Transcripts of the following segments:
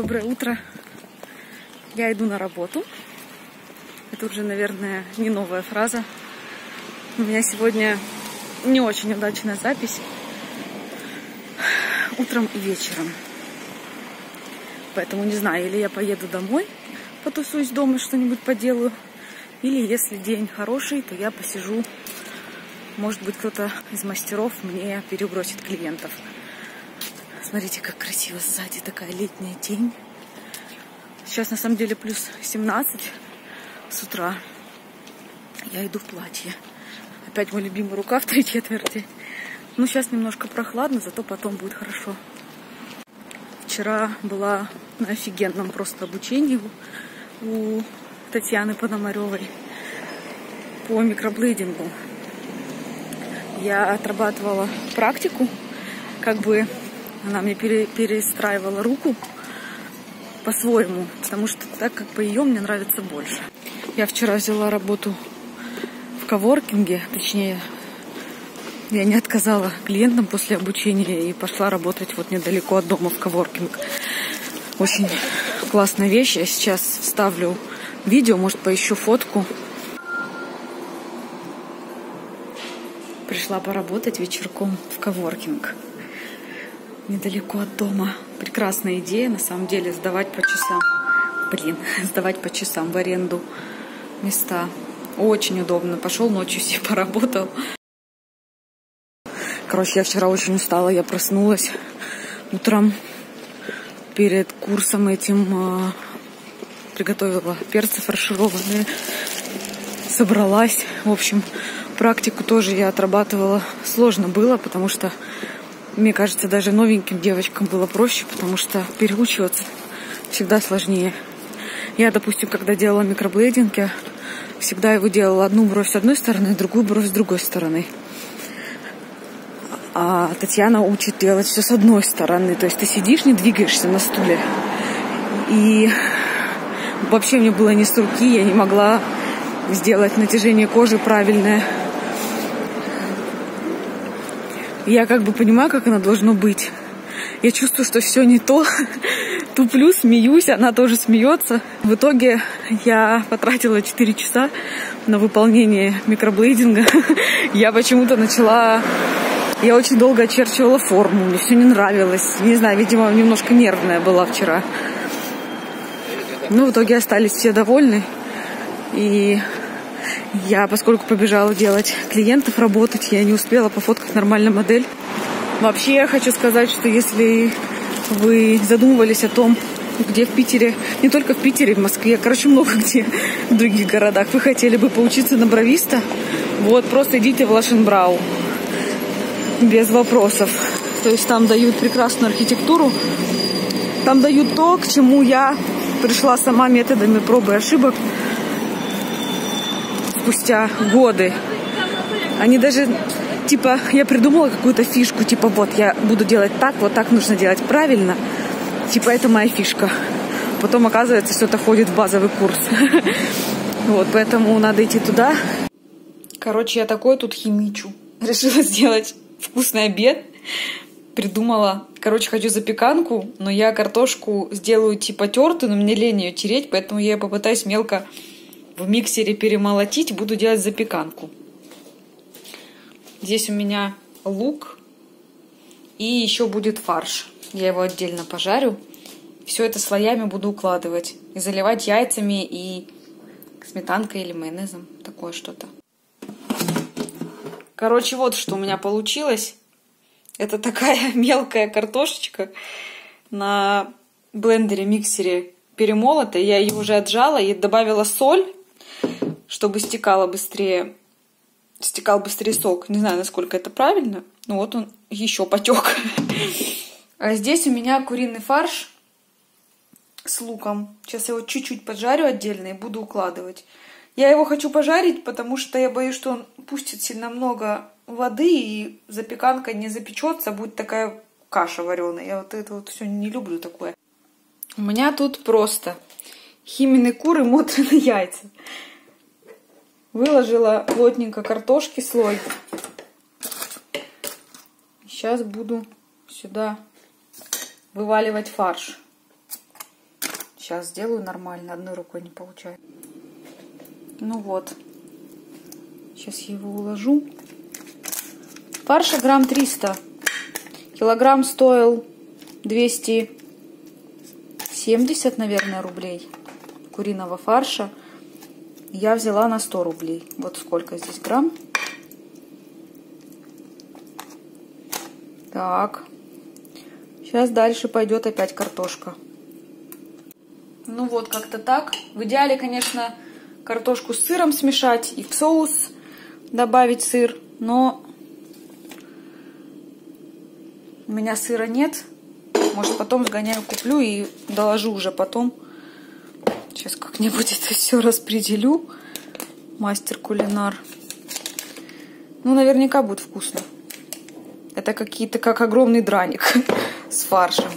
доброе утро. Я иду на работу. Это уже, наверное, не новая фраза. У меня сегодня не очень удачная запись. Утром и вечером. Поэтому не знаю, или я поеду домой, потусуюсь дома, что-нибудь поделаю. Или если день хороший, то я посижу. Может быть, кто-то из мастеров мне перебросит клиентов. Смотрите, как красиво сзади такая летняя тень. Сейчас на самом деле плюс 17 с утра. Я иду в платье. Опять мой любимый рукав три четверти. Ну, сейчас немножко прохладно, зато потом будет хорошо. Вчера была на офигенном просто обучении у Татьяны Пономаревой по микроблейдингу. Я отрабатывала практику, как бы она мне пере, перестраивала руку по-своему, потому что так как по ее мне нравится больше. Я вчера взяла работу в коворкинге, точнее, я не отказала клиентам после обучения и пошла работать вот недалеко от дома в коворкинг. Очень классная вещь. Я сейчас вставлю видео, может, поищу фотку. Пришла поработать вечерком в коворкинг недалеко от дома. Прекрасная идея, на самом деле, сдавать по часам. Блин, сдавать по часам в аренду места. Очень удобно. Пошел ночью себе поработал. Короче, я вчера очень устала. Я проснулась утром перед курсом этим э, приготовила перцы фаршированные. Собралась. В общем, практику тоже я отрабатывала. Сложно было, потому что мне кажется, даже новеньким девочкам было проще, потому что переучиваться всегда сложнее. Я, допустим, когда делала микроблейдинг, я всегда его делала одну бровь с одной стороны, другую бровь с другой стороны. А Татьяна учит делать все с одной стороны. То есть ты сидишь, не двигаешься на стуле. И вообще мне было не с руки, я не могла сделать натяжение кожи правильное. Я как бы понимаю, как оно должно быть. Я чувствую, что все не то. Туплю, смеюсь, она тоже смеется. В итоге я потратила 4 часа на выполнение микроблейдинга. Я почему-то начала... Я очень долго очерчивала форму, мне все не нравилось. Не знаю, видимо, немножко нервная была вчера. Ну, в итоге остались все довольны. И я, поскольку побежала делать клиентов, работать, я не успела пофоткать нормально модель. Вообще, я хочу сказать, что если вы задумывались о том, где в Питере, не только в Питере, в Москве, короче, много где в других городах, вы хотели бы поучиться на бровиста, вот, просто идите в Лашенбрау. Без вопросов. То есть там дают прекрасную архитектуру, там дают то, к чему я пришла сама методами пробы и ошибок спустя годы. Они даже, типа, я придумала какую-то фишку, типа, вот, я буду делать так, вот так нужно делать правильно. Типа, это моя фишка. Потом оказывается, что это входит в базовый курс. Вот, поэтому надо идти туда. Короче, я такой тут химичу. Решила сделать вкусный обед. Придумала. Короче, хочу запеканку, но я картошку сделаю типа тертую, но мне лень ее тереть, поэтому я попытаюсь мелко в миксере перемолотить, буду делать запеканку. Здесь у меня лук и еще будет фарш. Я его отдельно пожарю. Все это слоями буду укладывать и заливать яйцами и сметанкой или майонезом. Такое что-то. Короче, вот что у меня получилось. Это такая мелкая картошечка на блендере, миксере перемолотая. Я ее уже отжала и добавила соль чтобы стекало быстрее, стекал быстрее сок. Не знаю, насколько это правильно. но вот он еще потек. А здесь у меня куриный фарш с луком. Сейчас я его чуть-чуть поджарю отдельно и буду укладывать. Я его хочу пожарить, потому что я боюсь, что он пустит сильно много воды, и запеканка не запечется, будет такая каша вареная. Я вот это вот все не люблю такое. У меня тут просто хименный кур и яйца. Выложила плотненько картошки слой. Сейчас буду сюда вываливать фарш. Сейчас сделаю нормально, одной рукой не получается. Ну вот. Сейчас я его уложу. Фарша грамм 300. Килограмм стоил 270, наверное, рублей куриного фарша. Я взяла на 100 рублей. Вот сколько здесь грамм. Так. Сейчас дальше пойдет опять картошка. Ну вот, как-то так. В идеале, конечно, картошку с сыром смешать и в соус добавить сыр, но у меня сыра нет. Может, потом сгоняю, куплю и доложу уже потом. Сейчас как-нибудь это все распределю. Мастер-кулинар. Ну, наверняка будет вкусно. Это какие-то как огромный драник с фаршем.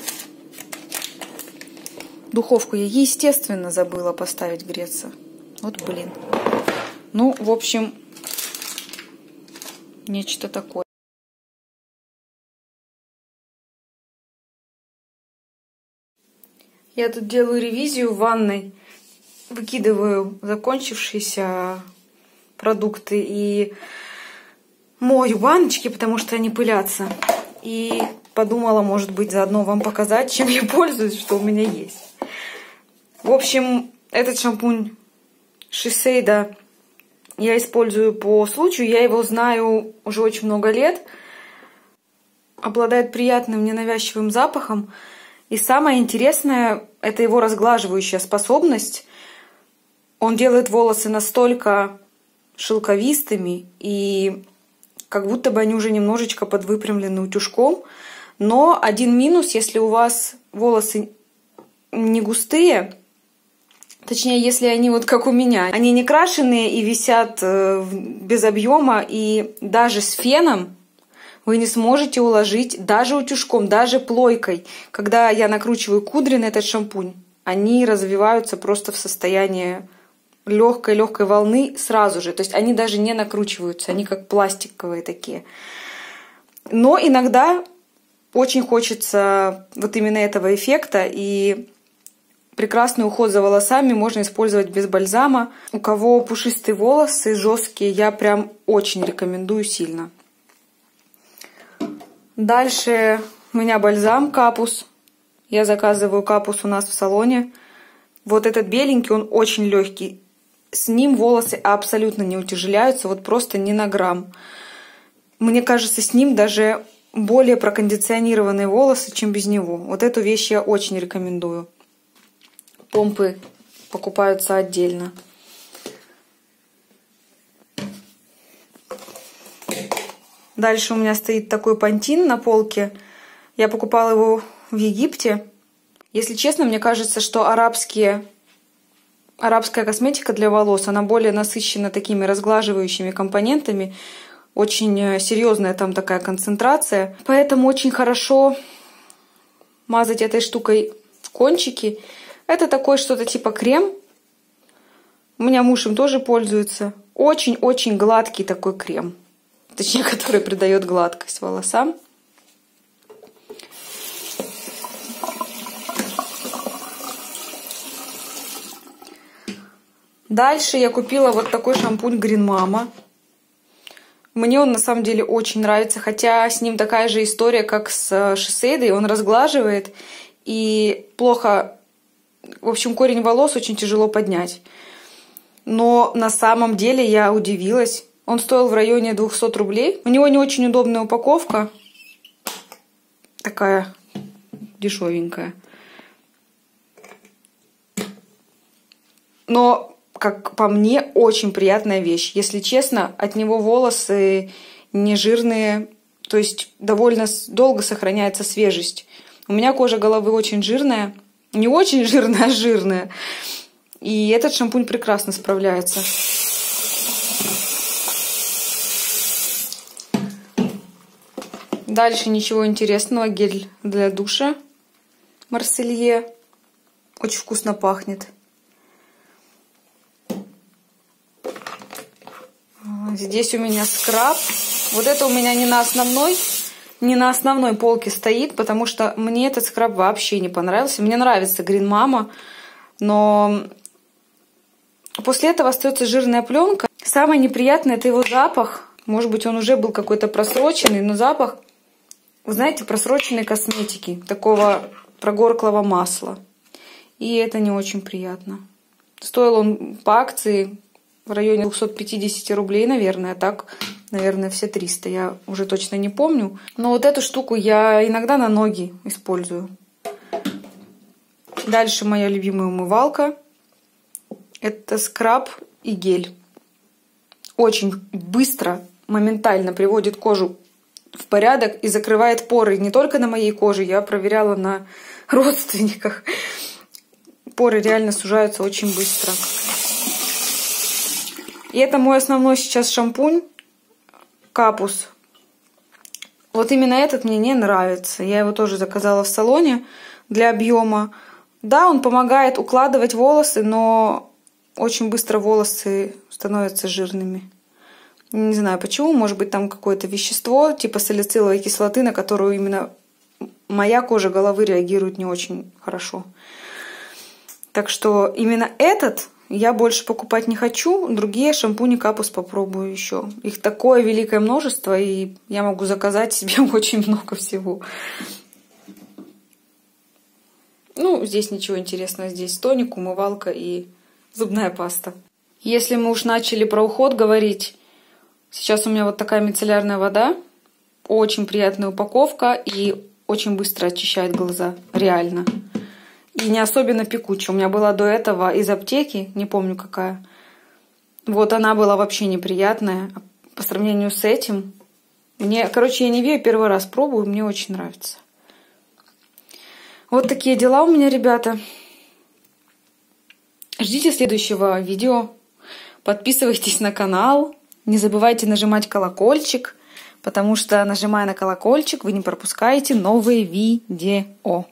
Духовку я, естественно, забыла поставить греться. Вот блин. Ну, в общем, нечто такое. Я тут делаю ревизию в ванной, выкидываю закончившиеся продукты и мою баночки, потому что они пылятся. И подумала, может быть, заодно вам показать, чем я пользуюсь, что у меня есть. В общем, этот шампунь Шисейда я использую по случаю. Я его знаю уже очень много лет. Обладает приятным, ненавязчивым запахом. И самое интересное – это его разглаживающая способность. Он делает волосы настолько шелковистыми и как будто бы они уже немножечко подвыпрямлены утюжком. Но один минус, если у вас волосы не густые, Точнее, если они вот как у меня, они не крашеные и висят э, без объема, и даже с феном вы не сможете уложить даже утюжком, даже плойкой. Когда я накручиваю кудри на этот шампунь, они развиваются просто в состоянии легкой-легкой волны сразу же. То есть они даже не накручиваются, они как пластиковые такие. Но иногда очень хочется вот именно этого эффекта, и Прекрасный уход за волосами можно использовать без бальзама. У кого пушистые волосы, жесткие, я прям очень рекомендую сильно. Дальше у меня бальзам капус. Я заказываю капус у нас в салоне. Вот этот беленький, он очень легкий. С ним волосы абсолютно не утяжеляются, вот просто ни на грамм. Мне кажется, с ним даже более прокондиционированные волосы, чем без него. Вот эту вещь я очень рекомендую помпы покупаются отдельно. Дальше у меня стоит такой пантин на полке. Я покупала его в Египте. Если честно, мне кажется, что арабские, арабская косметика для волос, она более насыщена такими разглаживающими компонентами. Очень э, серьезная там такая концентрация. Поэтому очень хорошо мазать этой штукой кончики это такой что-то типа крем. У меня муж им тоже пользуется. Очень-очень гладкий такой крем. Точнее, который придает гладкость волосам. Дальше я купила вот такой шампунь Green Mama. Мне он на самом деле очень нравится, хотя с ним такая же история, как с Шисейдой. Он разглаживает и плохо в общем, корень волос очень тяжело поднять. Но на самом деле я удивилась. Он стоил в районе 200 рублей. У него не очень удобная упаковка. Такая дешевенькая. Но, как по мне, очень приятная вещь. Если честно, от него волосы не жирные, то есть довольно долго сохраняется свежесть. У меня кожа головы очень жирная, не очень жирная, а жирная. И этот шампунь прекрасно справляется. Дальше ничего интересного. Гель для душа Марселье. Очень вкусно пахнет. Здесь у меня скраб. Вот это у меня не на основной не на основной полке стоит, потому что мне этот скраб вообще не понравился. Мне нравится Green Mama, но после этого остается жирная пленка. Самое неприятное это его запах. Может быть, он уже был какой-то просроченный, но запах, вы знаете, просроченной косметики, такого прогорклого масла. И это не очень приятно. Стоил он по акции в районе 250 рублей, наверное, так, наверное, все 300, я уже точно не помню. Но вот эту штуку я иногда на ноги использую. Дальше моя любимая умывалка. Это скраб и гель. Очень быстро, моментально приводит кожу в порядок и закрывает поры не только на моей коже, я проверяла на родственниках. Поры реально сужаются очень быстро. И это мой основной сейчас шампунь Капус. Вот именно этот мне не нравится. Я его тоже заказала в салоне для объема. Да, он помогает укладывать волосы, но очень быстро волосы становятся жирными. Не знаю почему, может быть там какое-то вещество типа салициловой кислоты, на которую именно моя кожа головы реагирует не очень хорошо. Так что именно этот я больше покупать не хочу. Другие шампуни капус попробую еще. Их такое великое множество, и я могу заказать себе очень много всего. Ну, здесь ничего интересного. Здесь тоник, умывалка и зубная паста. Если мы уж начали про уход говорить, сейчас у меня вот такая мицеллярная вода. Очень приятная упаковка и очень быстро очищает глаза. Реально и не особенно пекучая. У меня была до этого из аптеки, не помню какая. Вот она была вообще неприятная. По сравнению с этим, мне, короче, я не верю, первый раз пробую, мне очень нравится. Вот такие дела у меня, ребята. Ждите следующего видео. Подписывайтесь на канал. Не забывайте нажимать колокольчик, потому что, нажимая на колокольчик, вы не пропускаете новые видео.